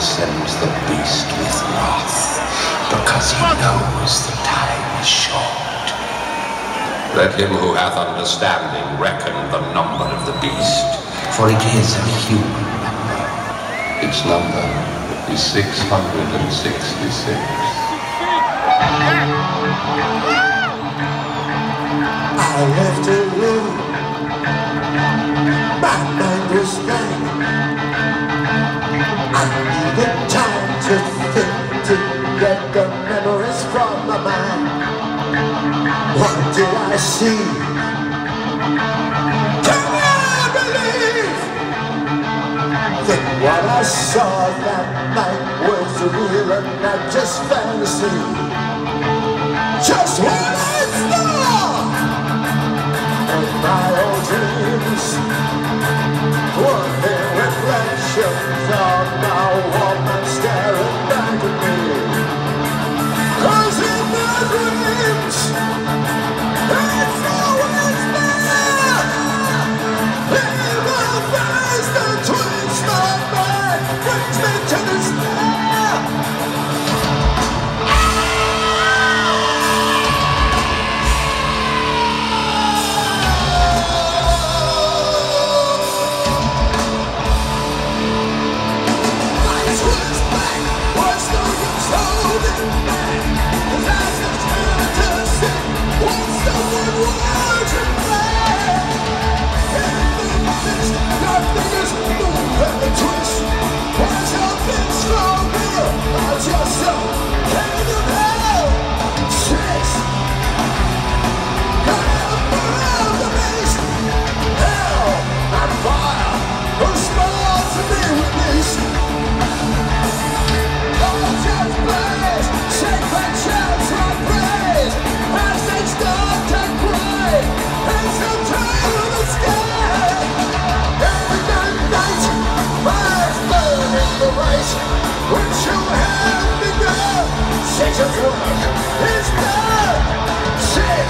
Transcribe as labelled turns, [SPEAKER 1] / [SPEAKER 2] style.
[SPEAKER 1] sends the beast with wrath, because he knows the time is short. Let him who hath understanding reckon the number of the beast, for it is a human number. Its number is 666.
[SPEAKER 2] I left a room, I see? Can I believe that what I saw that night was real and not just fantasy? Just what I saw! And my old dreams were their reflections of my Satan's work is done. Six.